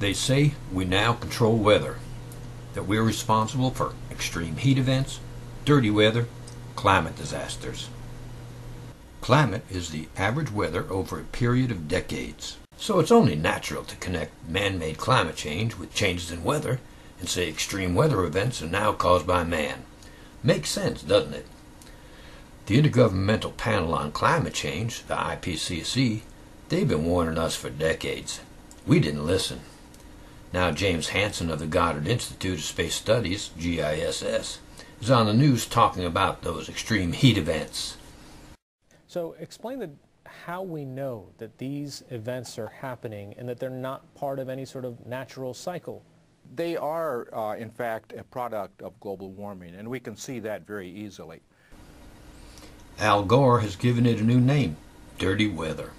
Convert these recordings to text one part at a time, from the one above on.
They say we now control weather, that we're responsible for extreme heat events, dirty weather, climate disasters. Climate is the average weather over a period of decades. So it's only natural to connect man-made climate change with changes in weather and say extreme weather events are now caused by man. Makes sense, doesn't it? The Intergovernmental Panel on Climate Change, the IPCC, they've been warning us for decades. We didn't listen. Now James Hansen of the Goddard Institute of Space Studies, GISS, is on the news talking about those extreme heat events. So explain the, how we know that these events are happening and that they're not part of any sort of natural cycle. They are, uh, in fact, a product of global warming, and we can see that very easily. Al Gore has given it a new name, dirty weather.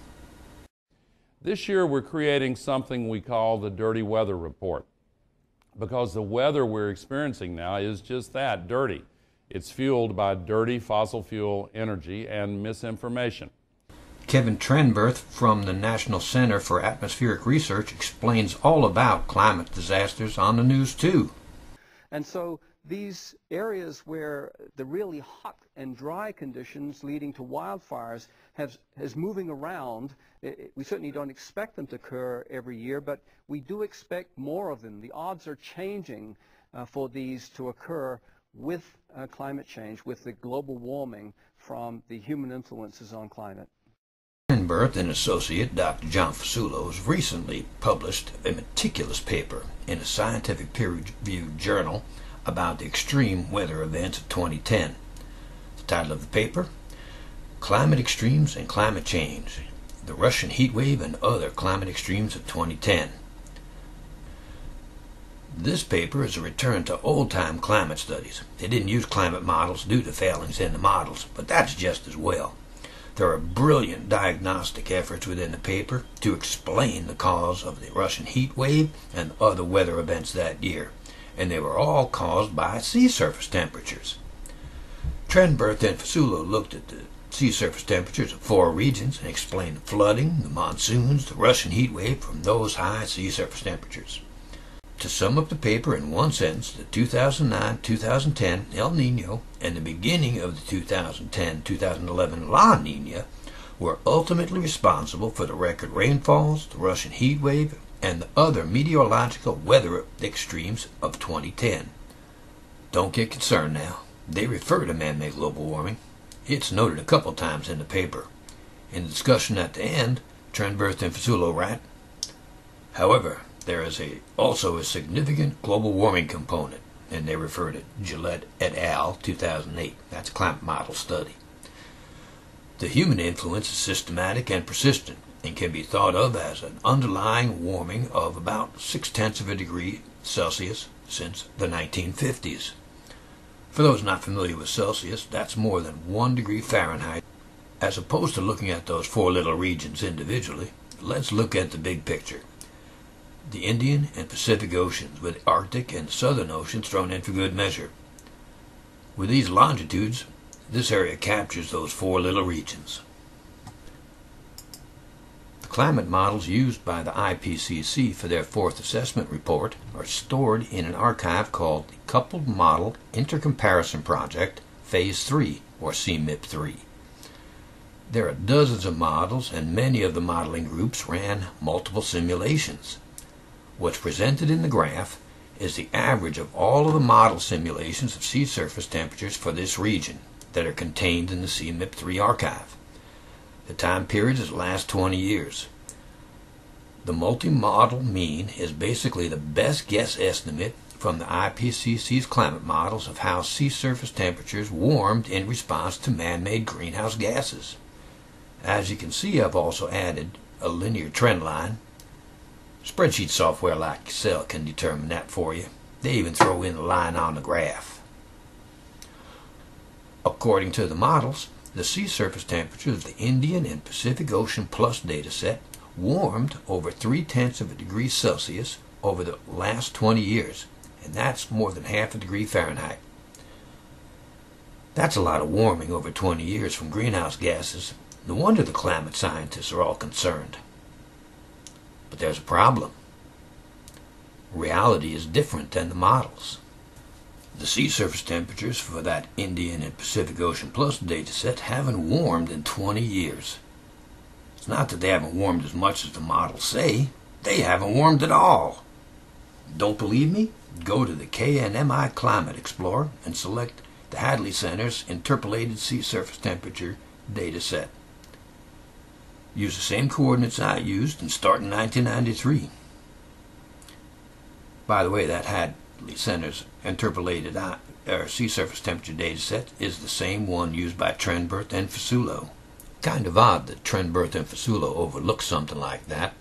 This year we're creating something we call the Dirty Weather Report because the weather we're experiencing now is just that, dirty. It's fueled by dirty fossil fuel energy and misinformation. Kevin Trenberth from the National Center for Atmospheric Research explains all about climate disasters on the news too. And so these areas where the really hot and dry conditions leading to wildfires has, has moving around. It, we certainly don't expect them to occur every year, but we do expect more of them. The odds are changing uh, for these to occur with uh, climate change, with the global warming from the human influences on climate. Trenberth and associate Dr. John Fasullo has recently published a meticulous paper in a scientific peer-reviewed journal about the extreme weather events of 2010. The title of the paper, Climate Extremes and Climate Change, the Russian Heat Wave and Other Climate Extremes of 2010. This paper is a return to old-time climate studies. They didn't use climate models due to failings in the models, but that's just as well. There are brilliant diagnostic efforts within the paper to explain the cause of the Russian heat wave and other weather events that year and they were all caused by sea surface temperatures. Trenberth and Fasullo looked at the sea surface temperatures of four regions and explained the flooding, the monsoons, the Russian heat wave from those high sea surface temperatures. To sum up the paper in one sentence, the 2009-2010 El Nino and the beginning of the 2010-2011 La Nina were ultimately responsible for the record rainfalls, the Russian heat wave, and the other meteorological weather extremes of 2010. Don't get concerned now. They refer to man-made global warming. It's noted a couple times in the paper. In the discussion at the end, Trenberth and Fasullo write, However, there is a, also a significant global warming component, and they refer to Gillett et al. 2008. That's climate model study. The human influence is systematic and persistent, and can be thought of as an underlying warming of about six tenths of a degree Celsius since the 1950s. For those not familiar with Celsius, that's more than one degree Fahrenheit. As opposed to looking at those four little regions individually, let's look at the big picture. The Indian and Pacific Oceans, with Arctic and Southern Oceans thrown in for good measure. With these longitudes, this area captures those four little regions climate models used by the IPCC for their fourth assessment report are stored in an archive called the Coupled Model Intercomparison Project Phase 3, or CMIP3. There are dozens of models, and many of the modeling groups ran multiple simulations. What's presented in the graph is the average of all of the model simulations of sea surface temperatures for this region that are contained in the CMIP3 archive. The time period is the last 20 years. The multi-model mean is basically the best guess estimate from the IPCC's climate models of how sea surface temperatures warmed in response to man-made greenhouse gases. As you can see, I've also added a linear trend line. Spreadsheet software like Excel can determine that for you. They even throw in a line on the graph. According to the models, the sea surface temperature of the Indian and Pacific Ocean Plus dataset warmed over three-tenths of a degree Celsius over the last 20 years, and that's more than half a degree Fahrenheit. That's a lot of warming over 20 years from greenhouse gases. No wonder the climate scientists are all concerned. But there's a problem. reality is different than the models. The sea surface temperatures for that Indian and Pacific Ocean Plus data set haven't warmed in 20 years. It's not that they haven't warmed as much as the models say, they haven't warmed at all. Don't believe me? Go to the KNMI Climate Explorer and select the Hadley Center's interpolated sea surface temperature data set. Use the same coordinates I used and start in 1993. By the way, that Center's interpolated or sea surface temperature data set is the same one used by Trenberth and Fasullo. Kind of odd that Trenberth and Fasullo overlooked something like that.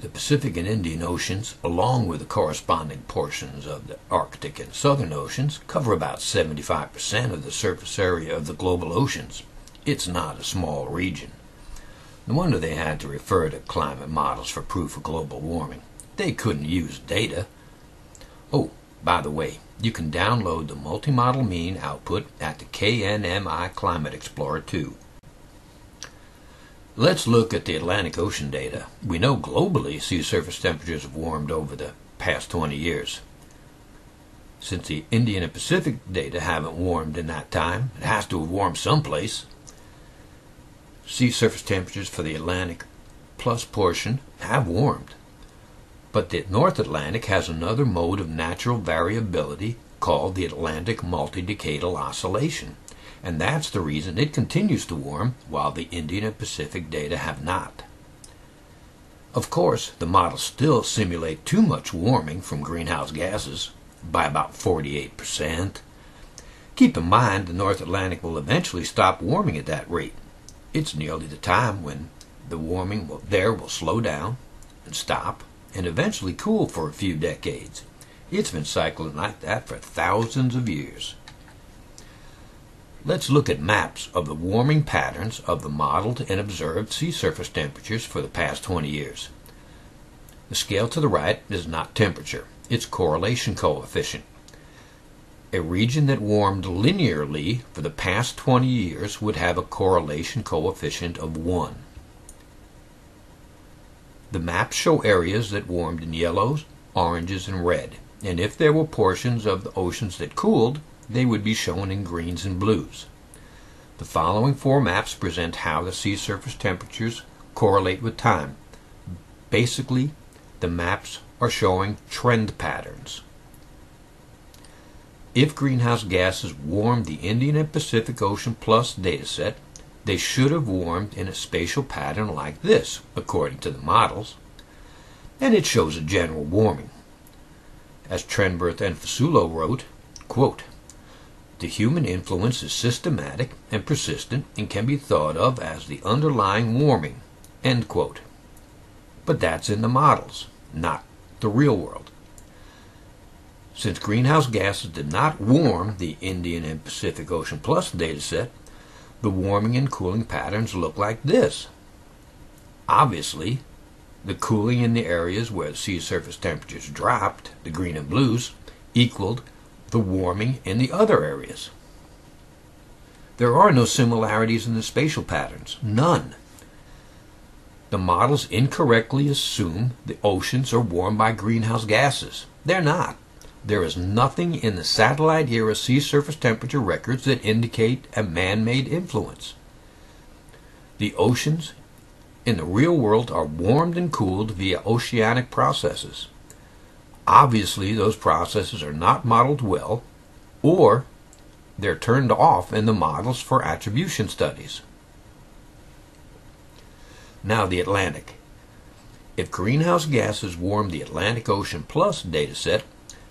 The Pacific and Indian Oceans, along with the corresponding portions of the Arctic and Southern Oceans, cover about 75% of the surface area of the global oceans. It's not a small region. No wonder they had to refer to climate models for proof of global warming. They couldn't use data. Oh, by the way, you can download the multi-model mean output at the KNMI Climate Explorer 2. Let's look at the Atlantic Ocean data. We know globally sea surface temperatures have warmed over the past 20 years. Since the Indian and Pacific data haven't warmed in that time, it has to have warmed someplace. Sea surface temperatures for the Atlantic plus portion have warmed. But the North Atlantic has another mode of natural variability called the Atlantic multidecadal oscillation. And that's the reason it continues to warm while the Indian and Pacific data have not. Of course, the models still simulate too much warming from greenhouse gases by about 48%. Keep in mind the North Atlantic will eventually stop warming at that rate. It's nearly the time when the warming will, there will slow down and stop and eventually cool for a few decades. It's been cycling like that for thousands of years. Let's look at maps of the warming patterns of the modeled and observed sea surface temperatures for the past 20 years. The scale to the right is not temperature, it's correlation coefficient. A region that warmed linearly for the past 20 years would have a correlation coefficient of 1. The maps show areas that warmed in yellows, oranges, and red, and if there were portions of the oceans that cooled, they would be shown in greens and blues. The following four maps present how the sea surface temperatures correlate with time. Basically, the maps are showing trend patterns. If greenhouse gases warmed the Indian and Pacific Ocean Plus dataset, they should have warmed in a spatial pattern like this, according to the models, and it shows a general warming. As Trenberth and Fasullo wrote, quote, the human influence is systematic and persistent and can be thought of as the underlying warming. End quote. But that's in the models, not the real world. Since greenhouse gases did not warm the Indian and Pacific Ocean Plus dataset, the warming and cooling patterns look like this. Obviously, the cooling in the areas where sea surface temperatures dropped, the green and blues, equaled the warming in the other areas. There are no similarities in the spatial patterns, none. The models incorrectly assume the oceans are warmed by greenhouse gases. They're not. There is nothing in the satellite era sea surface temperature records that indicate a man made influence. The oceans in the real world are warmed and cooled via oceanic processes. Obviously, those processes are not modeled well, or they're turned off in the models for attribution studies. Now, the Atlantic. If greenhouse gases warm the Atlantic Ocean Plus dataset,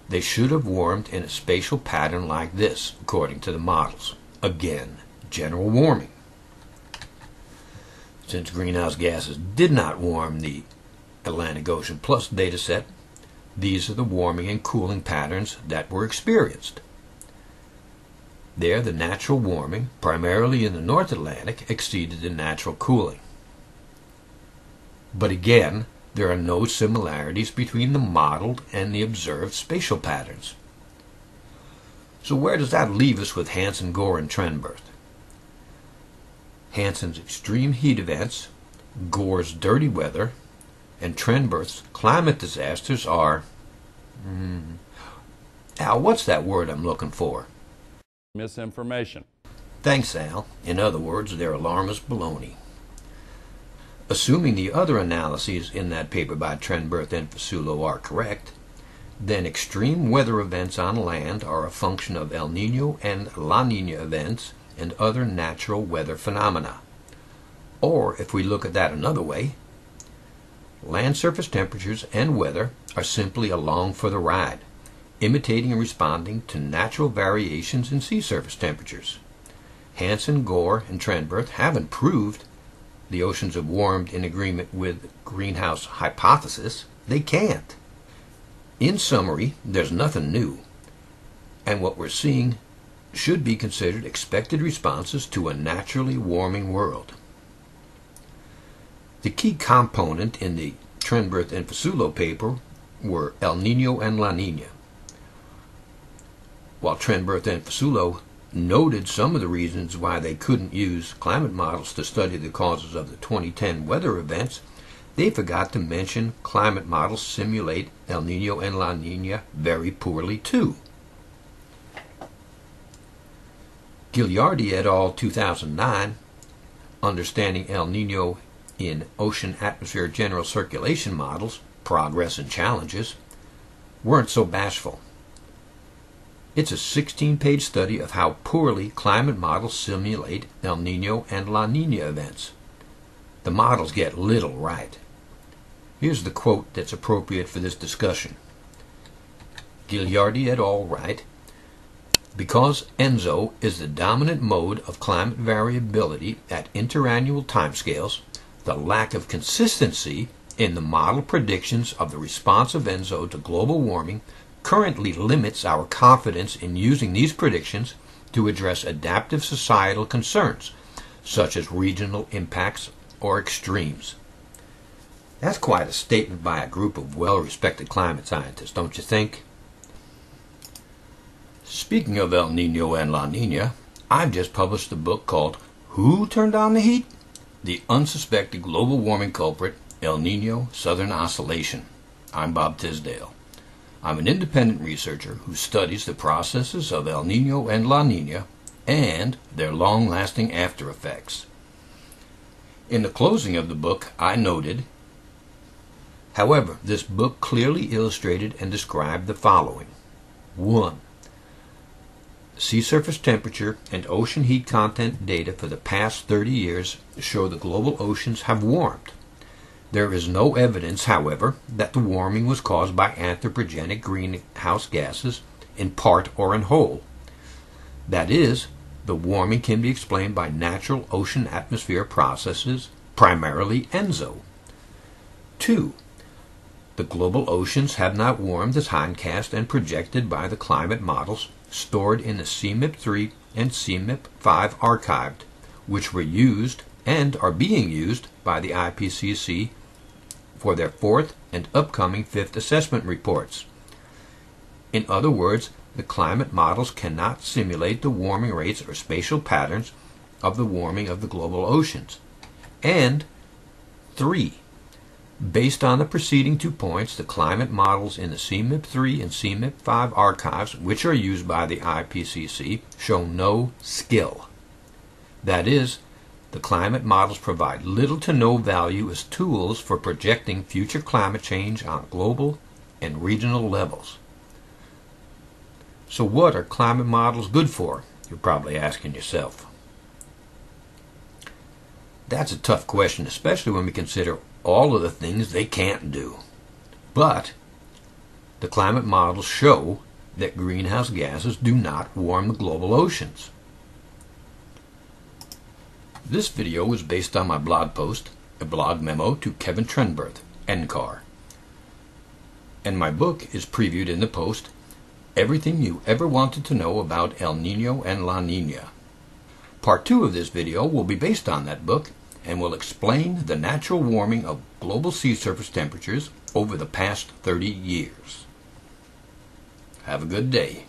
they should have warmed in a spatial pattern like this, according to the models. Again, general warming. Since greenhouse gases did not warm the Atlantic Ocean Plus dataset, these are the warming and cooling patterns that were experienced. There, the natural warming, primarily in the North Atlantic, exceeded the natural cooling. But again, there are no similarities between the modeled and the observed spatial patterns. So where does that leave us with Hansen, Gore, and Trenberth? Hansen's extreme heat events, Gore's dirty weather, and Trenberth's climate disasters are hmm, Al, what's that word I'm looking for? Misinformation. Thanks, Al. In other words, they're alarmist baloney. Assuming the other analyses in that paper by Trenberth and Fasullo are correct, then extreme weather events on land are a function of El Nino and La Nina events and other natural weather phenomena. Or, if we look at that another way, land surface temperatures and weather are simply along for the ride, imitating and responding to natural variations in sea surface temperatures. Hansen, Gore, and Trenberth haven't proved the oceans have warmed in agreement with greenhouse hypothesis. They can't. In summary, there's nothing new, and what we're seeing should be considered expected responses to a naturally warming world. The key component in the Trenberth and Fasullo paper were El Nino and La Nina. While Trenberth and Fasullo noted some of the reasons why they couldn't use climate models to study the causes of the 2010 weather events, they forgot to mention climate models simulate El Nino and La Nina very poorly too. Guilyardi et al. 2009, Understanding El Nino in Ocean Atmosphere General Circulation Models, Progress and Challenges, weren't so bashful. It's a 16 page study of how poorly climate models simulate El Nino and La Nina events. The models get little right. Here's the quote that's appropriate for this discussion. Guilyardi et al. write, because ENSO is the dominant mode of climate variability at interannual timescales, the lack of consistency in the model predictions of the response of ENSO to global warming currently limits our confidence in using these predictions to address adaptive societal concerns, such as regional impacts or extremes. That's quite a statement by a group of well respected climate scientists, don't you think? Speaking of El Nino and La Nina, I've just published a book called Who Turned On the Heat? The Unsuspected Global Warming Culprit, El Nino Southern Oscillation. I'm Bob Tisdale. I'm an independent researcher who studies the processes of El Nino and La Nina and their long lasting after effects. In the closing of the book, I noted However, this book clearly illustrated and described the following 1 sea surface temperature and ocean heat content data for the past 30 years show the global oceans have warmed. There is no evidence, however, that the warming was caused by anthropogenic greenhouse gases in part or in whole. That is, the warming can be explained by natural ocean atmosphere processes, primarily ENSO. 2. The global oceans have not warmed as hindcast and projected by the climate models stored in the CMIP3 and CMIP5 archived, which were used and are being used by the IPCC for their fourth and upcoming fifth assessment reports. In other words, the climate models cannot simulate the warming rates or spatial patterns of the warming of the global oceans. And three, Based on the preceding two points, the climate models in the CMIP3 and CMIP5 archives, which are used by the IPCC, show no skill. That is, the climate models provide little to no value as tools for projecting future climate change on global and regional levels. So, what are climate models good for? You're probably asking yourself. That's a tough question, especially when we consider all of the things they can't do. But the climate models show that greenhouse gases do not warm the global oceans. This video was based on my blog post, a blog memo to Kevin Trenberth, NCAR. And my book is previewed in the post, Everything You Ever Wanted to Know About El Nino and La Nina. Part 2 of this video will be based on that book and will explain the natural warming of global sea surface temperatures over the past 30 years. Have a good day.